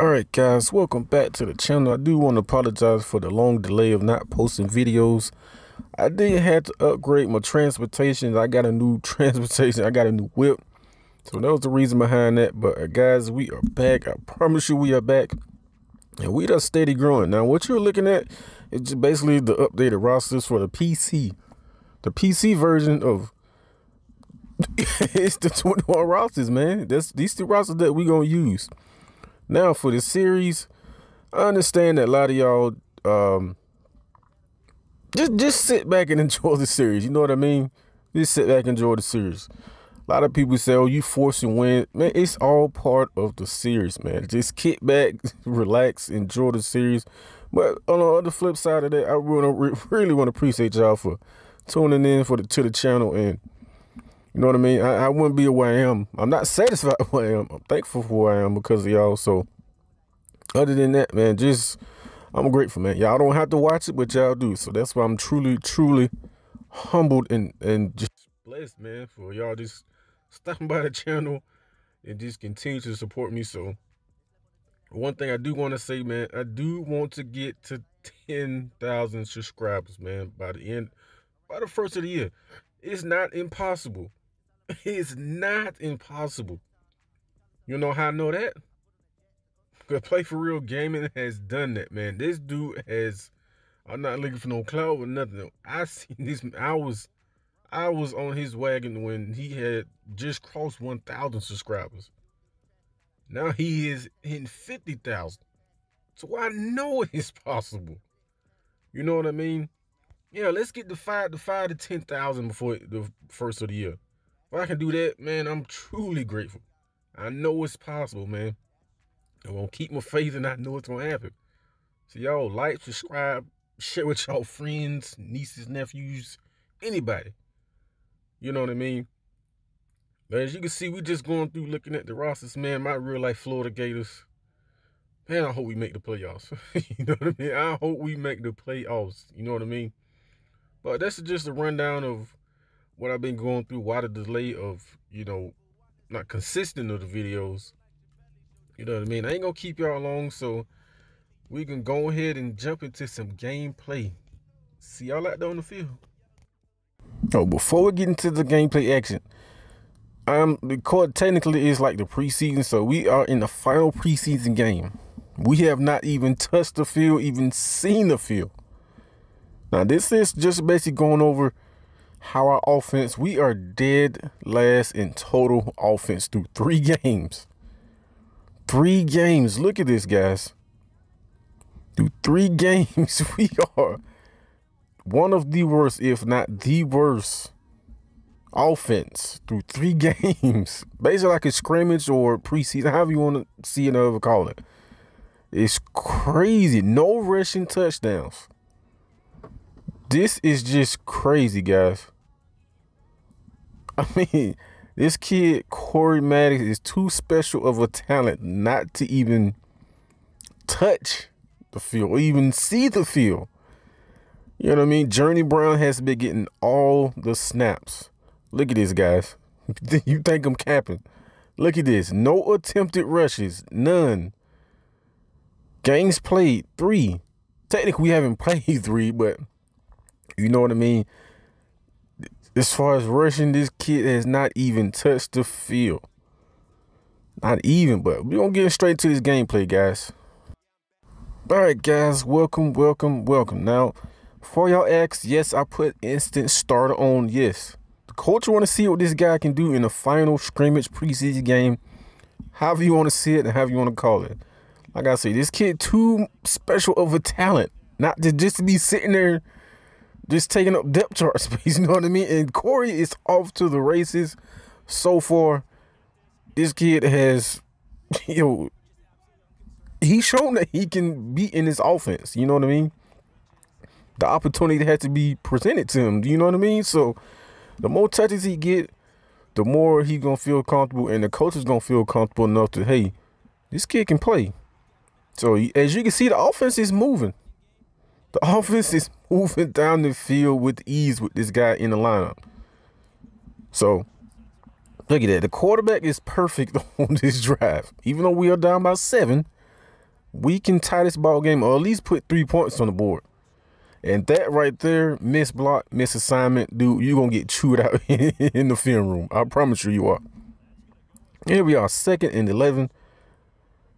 All right, guys, welcome back to the channel. I do want to apologize for the long delay of not posting videos. I did have to upgrade my transportation. I got a new transportation. I got a new whip. So that was the reason behind that. But uh, guys, we are back. I promise you we are back. And we are steady growing. Now, what you're looking at is basically the updated rosters for the PC. The PC version of it's the 21 rosters, man. That's these two rosters that we gonna use. Now for the series, I understand that a lot of y'all um just just sit back and enjoy the series. You know what I mean? Just sit back and enjoy the series. A lot of people say, "Oh, you forcing win." Man, it's all part of the series, man. Just kick back, relax, enjoy the series. But on the flip side of that, I really, really want to appreciate y'all for tuning in for the to the channel and you know what I mean? I, I wouldn't be where I am. I'm not satisfied with where I am. I'm thankful for where I am because of y'all. So other than that, man, just I'm grateful, man. Y'all don't have to watch it, but y'all do. So that's why I'm truly, truly humbled and and just blessed, man, for y'all just stopping by the channel and just continue to support me. So one thing I do want to say, man, I do want to get to 10,000 subscribers, man, by the end, by the first of the year. It's not impossible. It's not impossible. You know how I know that? Because Play for Real Gaming has done that, man. This dude has. I'm not looking for no cloud or nothing. I seen this. I was, I was on his wagon when he had just crossed 1,000 subscribers. Now he is in 50,000. So I know it's possible. You know what I mean? Yeah, let's get the five, the five to 10,000 before the first of the year. If I can do that, man, I'm truly grateful. I know it's possible, man. I'm gonna keep my faith and I know it's gonna happen. So y'all like, subscribe, share with y'all friends, nieces, nephews, anybody. You know what I mean? But as you can see, we just going through looking at the rosters, man. My real life Florida Gators. Man, I hope we make the playoffs. you know what I mean? I hope we make the playoffs. You know what I mean? But that's just a rundown of what I've been going through, why the delay of, you know, not consistent of the videos. You know what I mean? I ain't gonna keep y'all long, so we can go ahead and jump into some gameplay. See y'all out there on the field. Oh, before we get into the gameplay action, um, the court technically is like the preseason, so we are in the final preseason game. We have not even touched the field, even seen the field. Now, this is just basically going over how our offense, we are dead last in total offense through three games. Three games. Look at this, guys. Through three games, we are one of the worst, if not the worst, offense through three games. Basically like a scrimmage or preseason, however you want to see or call it. It's crazy. No rushing touchdowns. This is just crazy, guys. I mean, this kid, Korey Maddox, is too special of a talent not to even touch the field or even see the field. You know what I mean? Journey Brown has been getting all the snaps. Look at this, guys. you think I'm capping? Look at this. No attempted rushes. None. Games played. Three. Technically, we haven't played three, but you know what I mean? as far as rushing, this kid has not even touched the field. Not even, but we're going to get straight to this gameplay, guys. All right, guys, welcome, welcome, welcome. Now, before y'all ask, yes, I put instant starter on, yes. The coach want to see what this guy can do in the final scrimmage preseason game. However you want to see it and however you want to call it. Like I say, this kid too special of a talent. Not to just to be sitting there just taking up depth chart space. You know what I mean? And Korey is off to the races so far. This kid has, you know, he's shown that he can be in his offense. You know what I mean? The opportunity had to be presented to him. Do you know what I mean? So the more touches he get, the more he gonna feel comfortable, and the coach is gonna feel comfortable enough to, hey, this kid can play. So as you can see, the offense is moving. The offense is moving down the field with ease with this guy in the lineup. So look at that. The quarterback is perfect on this drive. Even though we are down by seven, we can tie this ball game or at least put three points on the board. And that right there, miss block, miss assignment, dude, you're going to get chewed out in the film room. I promise you, you are. Here we are, second and 11.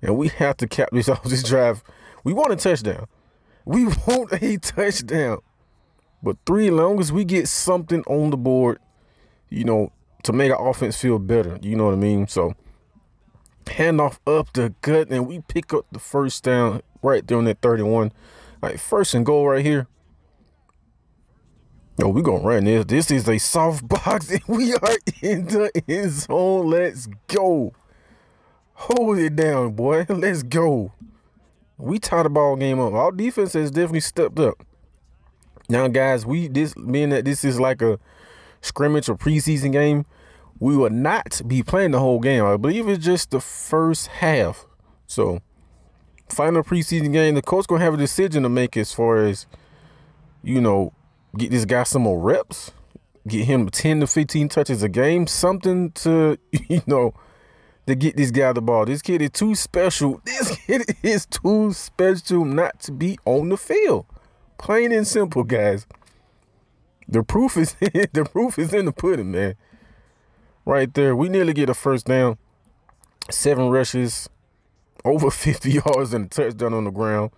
And we have to cap this off this drive. We want a touchdown. We want a touchdown. But three long as we get something on the board, you know, to make our offense feel better. You know what I mean? So hand off up the gut and we pick up the first down right there on that 31. Like first and goal right here. Yo, we gonna run this. This is a soft box and we are in the end zone. Let's go. Hold it down, boy. Let's go. We tied the ball game up. Our defense has definitely stepped up. Now, guys, we this being that this is like a scrimmage or preseason game, we will not be playing the whole game. I believe it's just the first half. So, final preseason game, the coach gonna have a decision to make as far as, you know, get this guy some more reps, get him 10 to 15 touches a game, something to, you know, to get this guy the ball. This kid is too special. This kid is too special not to be on the field. Plain and simple, guys. The proof is the proof is in the pudding, man right there. We nearly get a first down. Seven rushes, over 50 yards and a touchdown on the ground.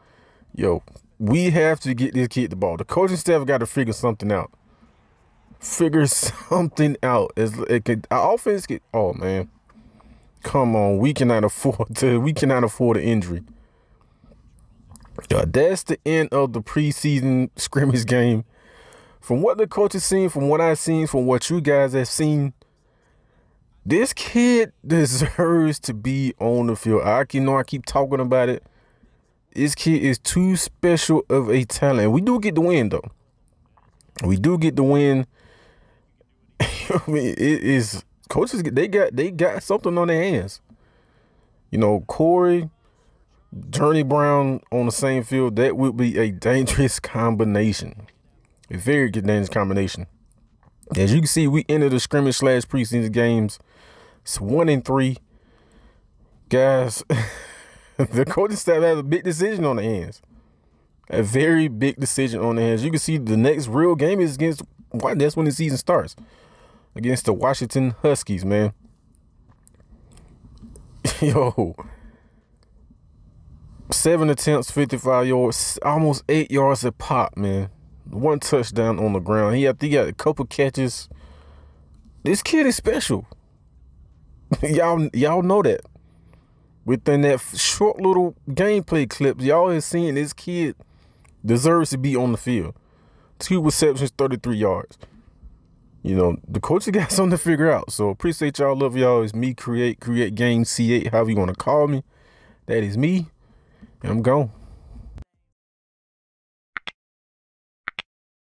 Yo, we have to get this kid the ball. The coaching staff got to figure something out. Figure something out. As it could our offense get oh man. Come on, we cannot afford to we cannot afford an injury. Uh, that's the end of the preseason scrimmage game. From what the coach has seen, from what I've seen, from what you guys have seen, this kid deserves to be on the field. I know I keep talking about it. This kid is too special of a talent. We do get the win though. We do get the win. I mean, it is coaches. They got they got something on their hands. You know, Korey, Journey Brown on the same field. That would be a dangerous combination. A very good dangerous combination. As you can see, we entered the scrimmage slash preseason games it's one in three. Guys, the coaching staff has a big decision on the hands. A very big decision on the hands. You can see the next real game is against why that's when the season starts. Against the Washington Huskies, man. Yo. Seven attempts, 55 yards, almost eight yards a pop, man. One touchdown on the ground. He had, he got a couple catches. This kid is special. y'all y'all know that. Within that short little gameplay clips, y'all have seen this kid deserves to be on the field. Two receptions, 33 yards. You know, the coach got something to figure out. So appreciate y'all. Love y'all. It's me, Create, Create Game C8, however you want to call me. That is me. And I'm gone.